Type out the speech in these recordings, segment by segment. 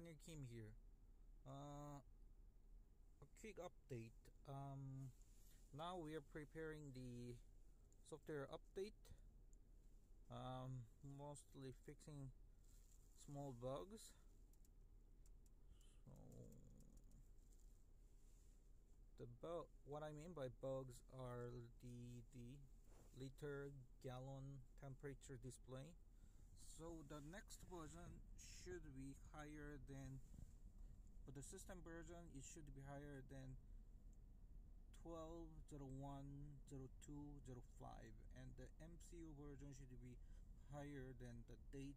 Daniel Kim here. Uh, a quick update. Um, now we are preparing the software update. Um, mostly fixing small bugs. So the bug, what I mean by bugs are the the liter gallon temperature display so the next version should be higher than for the system version it should be higher than 12.01.02.05 and the MCU version should be higher than the date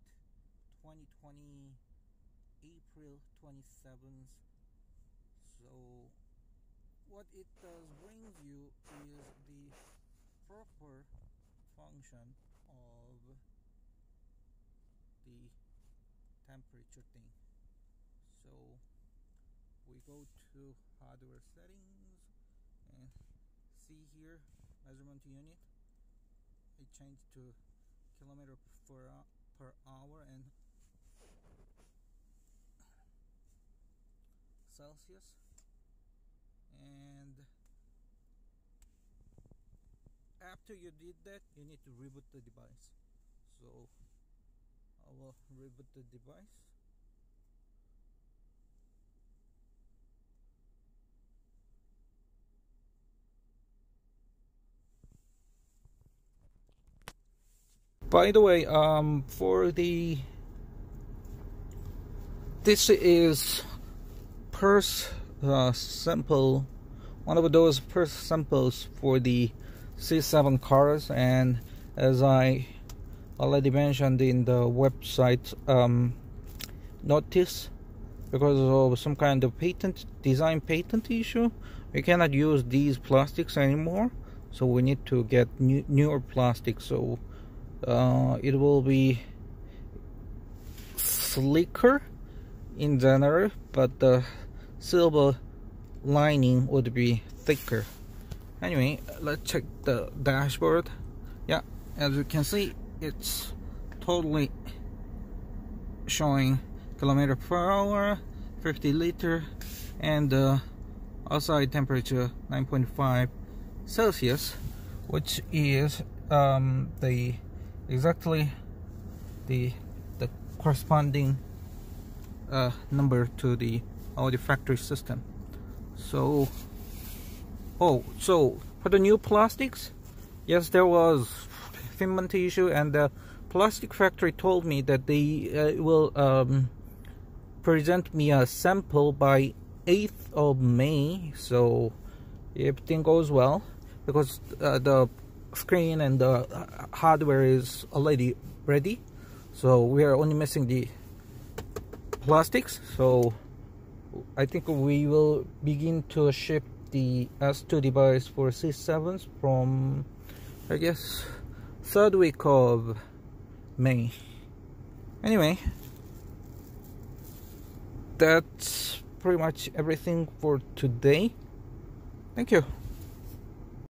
2020 April 27th so what it does brings you is the proper function of the temperature thing. So we go to hardware settings and see here measurement unit. It changed to kilometer per, per hour and Celsius. And after you did that you need to reboot the device. So reboot the device? By the way um for the this is purse uh, sample one of those purse samples for the C7 cars and as I already mentioned in the website um, notice because of some kind of patent design patent issue. We cannot use these plastics anymore so we need to get new, newer plastics. So uh, it will be slicker in general but the silver lining would be thicker. Anyway let's check the dashboard. Yeah as you can see it's totally showing kilometer per hour 50 liter and uh, outside temperature 9.5 Celsius which is um, the exactly the the corresponding uh, number to the Audi factory system. So oh so for the new plastics yes there was fitment issue and the plastic factory told me that they uh, will um, present me a sample by 8th of May so everything goes well because uh, the screen and the hardware is already ready so we are only missing the plastics so I think we will begin to ship the S2 device for C7s from I guess third week of May. Anyway that's pretty much everything for today. Thank you